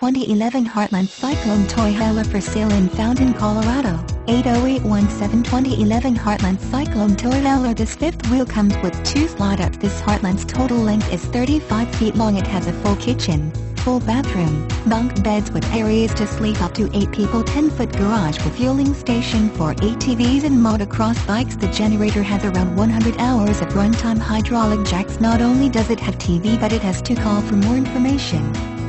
2011 Heartland Cyclone Toy Hauler for sale in Fountain, Colorado. 80817 2011 Heartland Cyclone Toy Hauler This fifth wheel comes with two slide-outs. This Heartland's total length is 35 feet long. It has a full kitchen, full bathroom, bunk beds with areas to sleep up to 8 people 10-foot garage with fueling station for ATVs and motocross bikes The generator has around 100 hours of runtime hydraulic jacks Not only does it have TV but it has to call for more information.